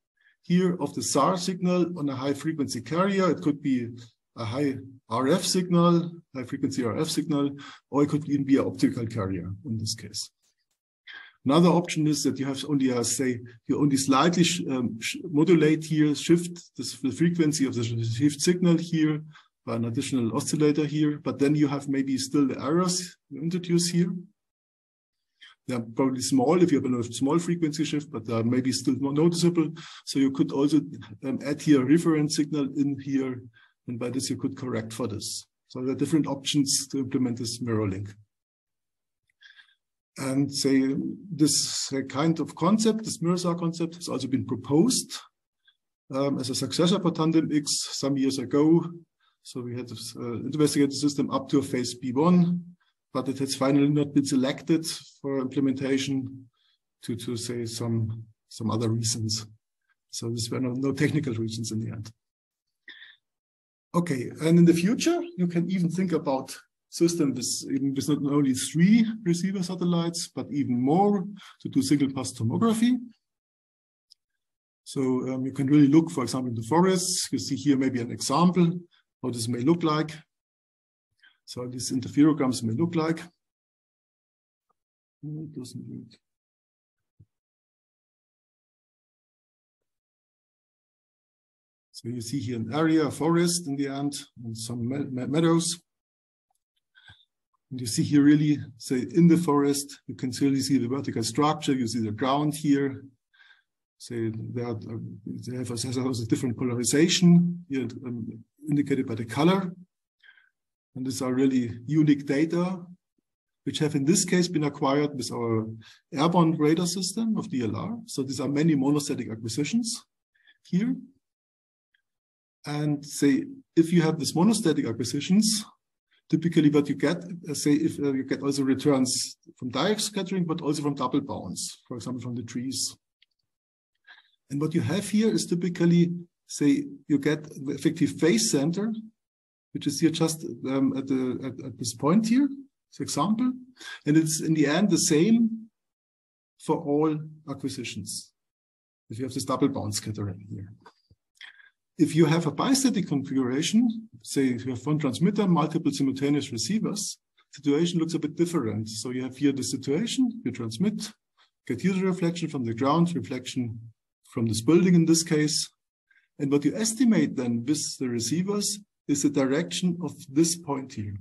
here of the SAR signal on a high frequency carrier. It could be a high RF signal, high frequency RF signal, or it could even be an optical carrier in this case. Another option is that you have only, uh, say, you only slightly um, modulate here, shift this, the frequency of the received signal here by an additional oscillator here, but then you have maybe still the errors you introduce here. They're probably small if you have a small frequency shift, but they're maybe still more noticeable. So you could also um, add here a reference signal in here and by this, you could correct for this. So there are different options to implement this mirror link. And say this kind of concept, this MirrorSAR concept has also been proposed um, as a successor for TanDEM-X some years ago. So we had this uh, investigated system up to phase B1, but it has finally not been selected for implementation to, to say some, some other reasons. So these were no, no technical reasons in the end. Okay, and in the future, you can even think about systems with, with not only three receiver satellites, but even more to do single pass tomography. So um, you can really look, for example, in the forests. You see here maybe an example how this may look like. So these interferograms may look like. It doesn't work. So you see here an area, a forest in the end, and some meadows. And you see here really, say in the forest, you can clearly see the vertical structure. You see the ground here. Say are, they have a, different polarization here um, indicated by the color. And these are really unique data, which have in this case been acquired with our airborne radar system of DLR. So these are many monostatic acquisitions here. And say, if you have this monostatic acquisitions, typically what you get, uh, say, if uh, you get also returns from direct scattering, but also from double bounce, for example, from the trees. And what you have here is typically, say, you get the effective phase center, which is here just um, at, the, at, at this point here, this example. And it's in the end the same for all acquisitions. If you have this double bounce scattering here. If you have a bistatic configuration, say if you have one transmitter, multiple simultaneous receivers, situation looks a bit different. So you have here the situation, you transmit, get user reflection from the ground, reflection from this building in this case. And what you estimate then with the receivers is the direction of this point here.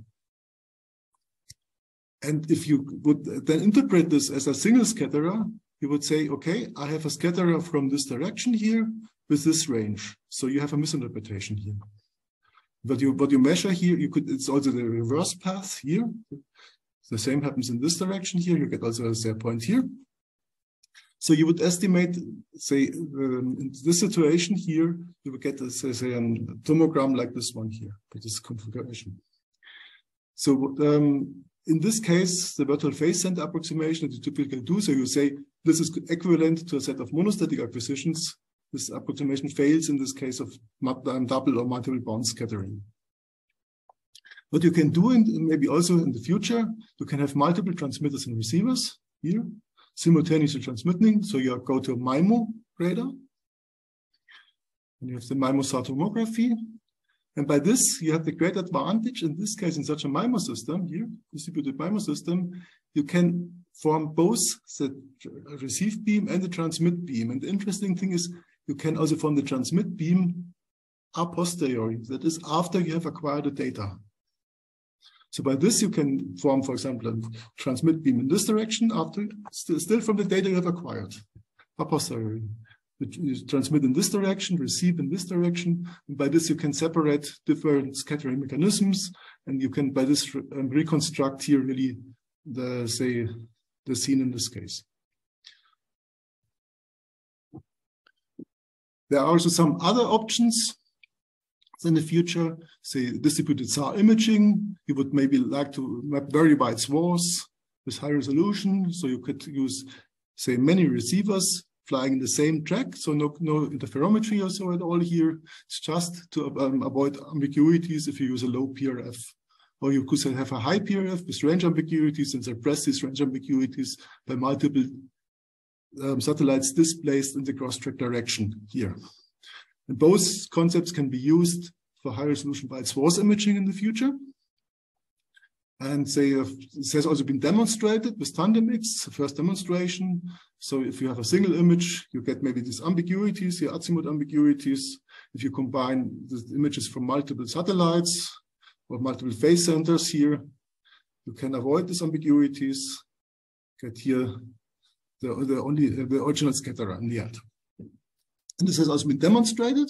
And if you would then interpret this as a single scatterer, you would say, okay, I have a scatterer from this direction here with this range. So you have a misinterpretation here. But you, what you measure here, you could, it's also the reverse path here. The same happens in this direction here. You get also a point here. So you would estimate, say, um, in this situation here, you would get, a, say, say, a tomogram like this one here, for this configuration. So um, in this case, the virtual phase center approximation that you typically do, so you say this is equivalent to a set of monostatic acquisitions. This approximation fails in this case of um, double or multiple bounce scattering. What you can do, in, maybe also in the future, you can have multiple transmitters and receivers here, simultaneously transmitting. So you go to a MIMO radar. And you have the MIMO SAR tomography. And by this, you have the great advantage, in this case, in such a MIMO system here, distributed MIMO system, you can form both the receive beam and the transmit beam. And the interesting thing is you can also form the transmit beam a posteriori, that is after you have acquired the data. So by this, you can form, for example, a transmit beam in this direction after still, from the data you have acquired, a posteriori you transmit in this direction, receive in this direction. And by this, you can separate different scattering mechanisms. And you can, by this, re um, reconstruct here really the, say, the scene in this case. There are also some other options in the future, say distributed SAR imaging. You would maybe like to map very wide swaths with high resolution. So you could use, say, many receivers flying in the same track, so no, no interferometry or so at all here. It's just to um, avoid ambiguities if you use a low PRF. Or you could have a high PRF with range ambiguities and suppress these range ambiguities by multiple um, satellites displaced in the cross-track direction here. And both concepts can be used for high resolution wide swath imaging in the future. And they have, this has also been demonstrated with TanDEM-X, the first demonstration. So if you have a single image, you get maybe these ambiguities, here azimuth ambiguities. If you combine the images from multiple satellites or multiple phase centers here, you can avoid these ambiguities, get here the, the only the original scatterer in the end. And this has also been demonstrated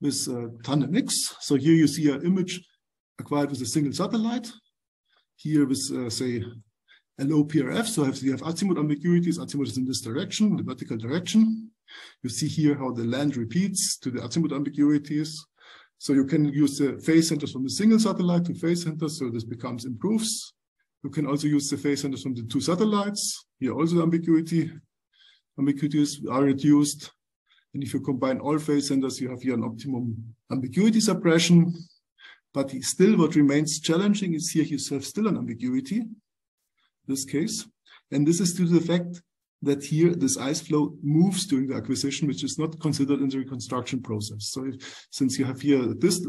with uh, TanDEM-X. So here you see an image acquired with a single satellite here with, uh, say, a low PRF. So if you have azimuth ambiguities, azimuth is in this direction, the vertical direction. You see here how the land repeats to the azimuth ambiguities. So you can use the phase centers from the single satellite to phase centers. So this becomes improves. You can also use the phase centers from the two satellites. Here also ambiguity, ambiguities are reduced. And if you combine all phase centers, you have here an optimum ambiguity suppression. But still what remains challenging is here you have still an ambiguity, this case. And this is due to the fact that here this ice floe moves during the acquisition, which is not considered in the reconstruction process. So if, since you have here this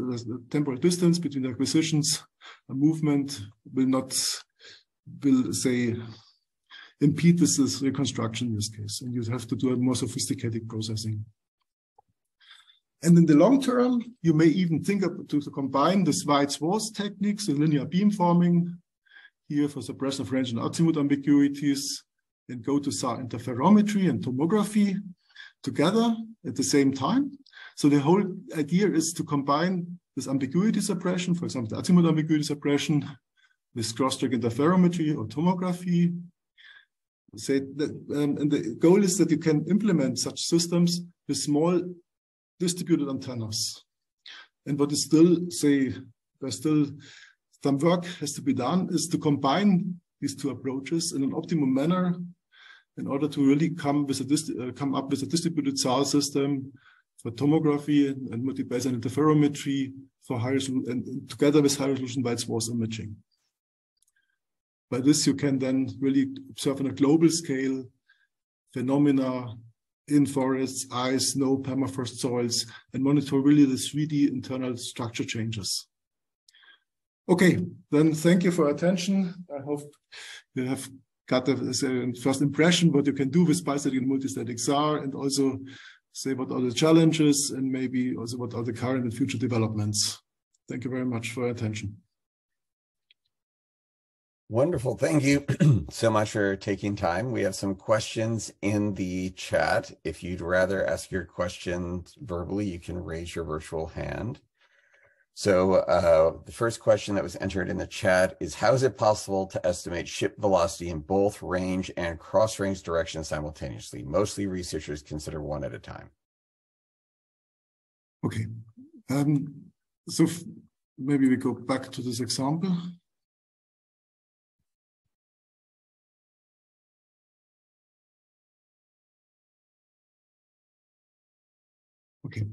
temporal distance between the acquisitions, a movement will not, will say, impede this, this reconstruction in this case. And you have to do a more sophisticated processing. And in the long term, you may even think of to, to combine the wide swath techniques in linear beamforming here for suppression of range and azimuth ambiguities and go to SAR interferometry and tomography together at the same time. So the whole idea is to combine this ambiguity suppression, for example, the azimuth ambiguity suppression with cross-track interferometry or tomography. Say that, um, and the goal is that you can implement such systems with small distributed antennas. And what is still, say, there's still some work has to be done is to combine these two approaches in an optimum manner in order to really come with a uh, come up with a distributed SAR system for tomography and multi-baseline interferometry for high and together with high resolution wide swath imaging. By this, you can then really observe on a global scale phenomena in forests, ice, snow, permafrost soils, and monitor really the 3D internal structure changes. Okay, then thank you for attention. I hope you have got a, a uh, first impression what you can do with bistatic and multistatic SAR and also say what are the challenges and maybe also what are the current and future developments. Thank you very much for your attention. Wonderful. Thank you so much for taking time. We have some questions in the chat. If you'd rather ask your questions verbally, you can raise your virtual hand. So uh, the first question that was entered in the chat is how is it possible to estimate ship velocity in both range and cross range directions simultaneously? Mostly researchers consider one at a time. Okay. Um, so maybe we go back to this example. Okay.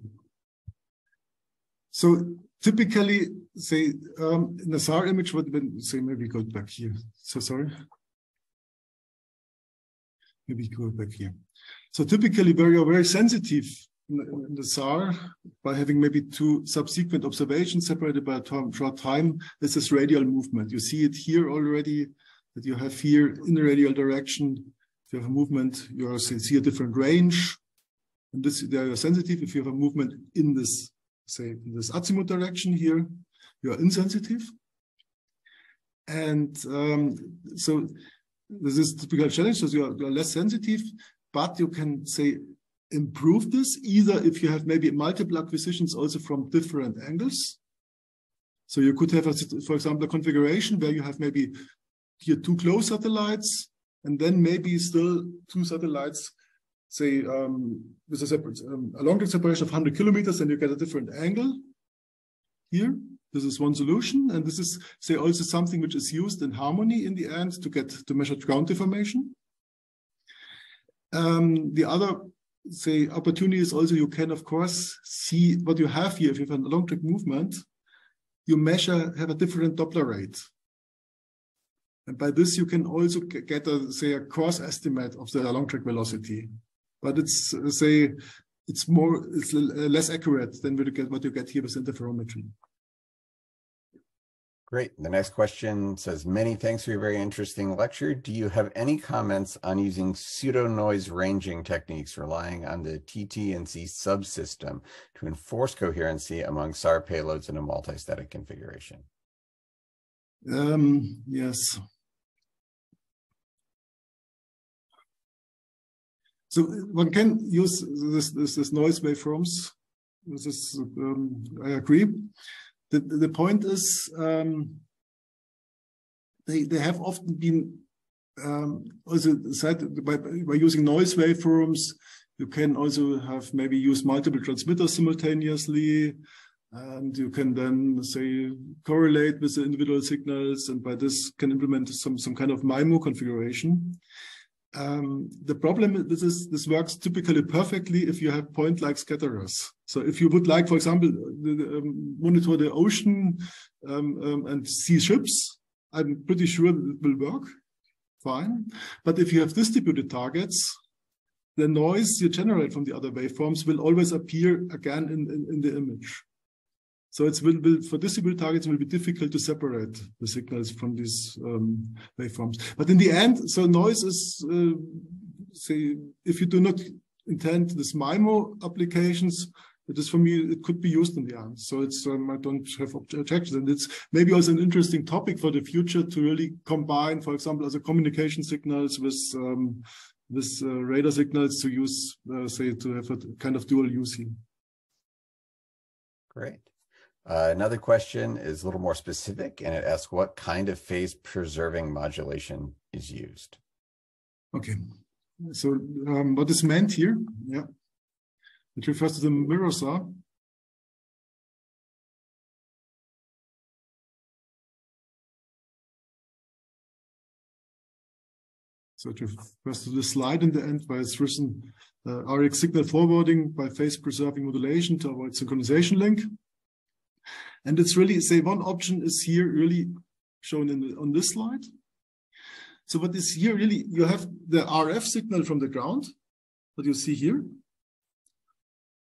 So typically, say um, in the SAR image, what when say maybe go back here. So sorry. Maybe go back here. So typically, very very sensitive in the, SAR by having maybe two subsequent observations separated by a short time. This is radial movement. You see it here already that you have here in the radial direction. If you have a movement, you also see a different range this, they are sensitive. If you have a movement in this, say, in this azimuth direction here, you are insensitive. And um, so this is typical challenge. So you are, you are less sensitive, but you can say improve this either if you have maybe multiple acquisitions also from different angles. So you could have, a, for example, a configuration where you have maybe here two close satellites and then maybe still two satellites say um, with a, separate, um, a long separation of 100 kilometers, and you get a different angle here. This is one solution, and this is say also something which is used in harmony in the end to get to measure ground deformation. Um, the other say opportunity is also you can of course see what you have here. If you have along-track movement, you measure have a different Doppler rate. And by this, you can also get a, say, a cross estimate of the along-track velocity but it's say it's more it's less accurate than what you get what you get here with interferometry. Great. The next question says, many thanks for your very interesting lecture. Do you have any comments on using pseudo noise ranging techniques relying on the TT&C subsystem to enforce coherency among SAR payloads in a multi-static configuration? Um, yes. So one can use this, this, this noise waveforms. This is, um, I agree. The, the point is, um, they, they have often been um, also said by, by using noise waveforms, you can also have maybe use multiple transmitters simultaneously. And you can then say correlate with the individual signals, and by this can implement some some kind of MIMO configuration. Um, the problem is this is this works typically perfectly if you have point-like scatterers. So if you would like, for example, the, the, um, monitor the ocean um, um, and see ships, I'm pretty sure it will work fine. But if you have distributed targets, the noise you generate from the other waveforms will always appear again in, in, in the image. So it will, will, for distributed targets, it will be difficult to separate the signals from these um, waveforms. But in the end, so noise is, uh, say, if you do not intend this MIMO applications, it is for me, it could be used in the end. So it's, um, I don't have objections. And it's maybe also an interesting topic for the future to really combine, for example, as a communication signals with, um, with uh, radar signals to use, uh, say, to have a kind of dual use here. Great. Uh, another question is a little more specific and it asks what kind of phase preserving modulation is used? Okay, so um, what is meant here, yeah, it refers to the mirror saw. So it refers to the slide in the end where it's written uh, RX signal forwarding by phase preserving modulation to avoid synchronization link. And it's really, say one option is here really shown in the, on this slide. So what is here really, you have the RF signal from the ground that you see here.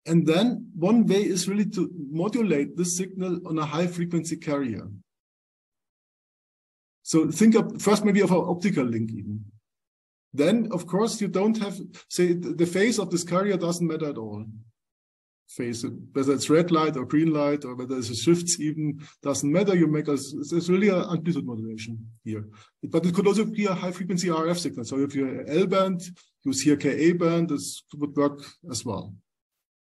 And then one way is really to modulate this signal on a high frequency carrier. So think of first maybe of an optical link even. Then of course you don't have, say the phase of this carrier doesn't matter at all phase, whether it's red light or green light or whether it's a shifts even doesn't matter. You make us, it's really an amplitude modulation here. But it could also be a high frequency RF signal. So if you're L band, use here Ka band, this would work as well.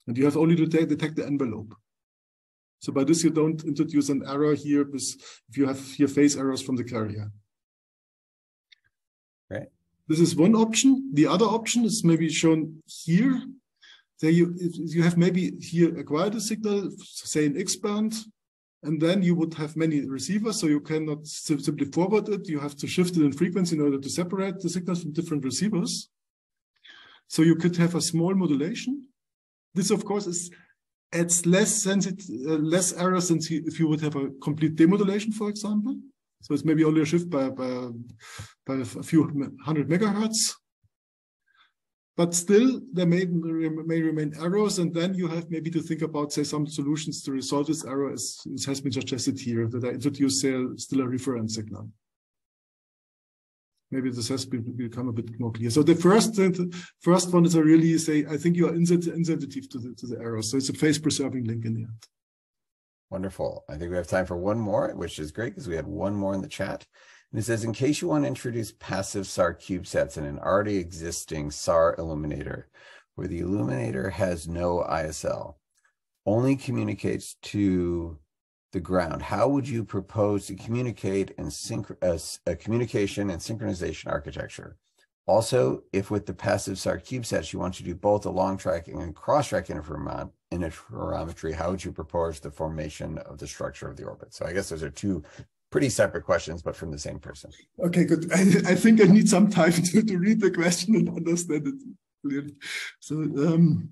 And you have only to detect, detect the envelope. So by this, you don't introduce an error here with, if you have here phase errors from the carrier. Right. This is one option. The other option is maybe shown here. There you, you have maybe here acquired a signal, say in X band, and then you would have many receivers, so you cannot simply forward it. You have to shift it in frequency in order to separate the signals from different receivers. So you could have a small modulation. This, of course, is adds less sensitive, uh, less errors than if you would have a complete demodulation, for example. So it's maybe only a shift by, by, by a few hundred megahertz but still there may, may remain errors and then you have maybe to think about say some solutions to resolve this error as it has been suggested here that I introduce say, still a reference signal. Maybe this has become a bit more clear. So the first first one is a really say I think you are insensitive to the to the error. So it's a phase preserving link in the end. Wonderful. I think we have time for one more, which is great because we had one more in the chat. And it says, in case you want to introduce passive SAR CubeSats in an already existing SAR illuminator, where the illuminator has no ISL, only communicates to the ground, how would you propose to communicate and synch uh, a communication and synchronization architecture? Also, if with the passive SAR CubeSats, you want to do both the long tracking and cross track interferometry, how would you propose the formation of the structure of the orbit? So I guess those are two pretty separate questions, but from the same person. Okay, good. I, I think I need some time to, to read the question and understand it clearly. So, um,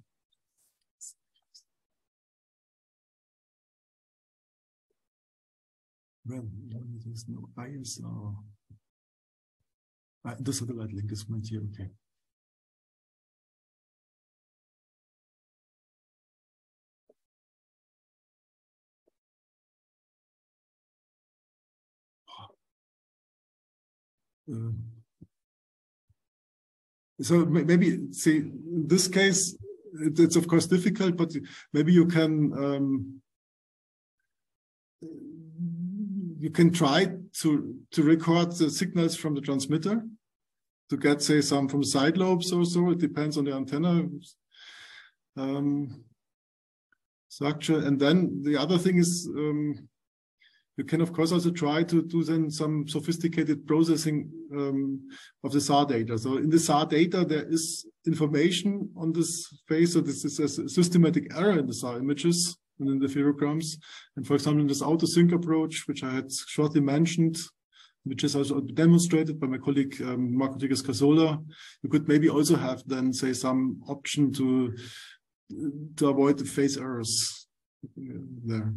well, there's no ISR. Ah, the satellite link is meant here, okay. Uh, so maybe see in this case it, it's of course difficult but maybe you can um, you can try to to record the signals from the transmitter to get say some from side lobes or so. It depends on the antenna um, structure. And then the other thing is um, you can, of course, also try to do then some sophisticated processing um, of the SAR data. So in the SAR data, there is information on this phase. So this is a systematic error in the SAR images and interferograms. And for example, in this auto-sync approach, which I had shortly mentioned, which is also demonstrated by my colleague um, Marco Rodriguez Cassola, you could maybe also have then say some option to to avoid the phase errors there.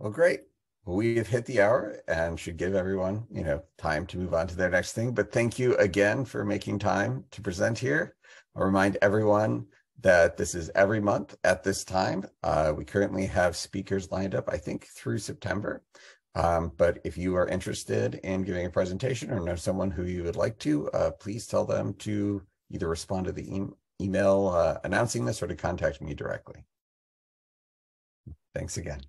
Well, great. We have hit the hour and should give everyone, you know, time to move on to their next thing. But thank you again for making time to present here. I'll remind everyone that this is every month at this time. Uh, we currently have speakers lined up, I think, through September. Um, but if you are interested in giving a presentation or know someone who you would like to, uh, please tell them to either respond to the e email uh, announcing this or to contact me directly. Thanks again.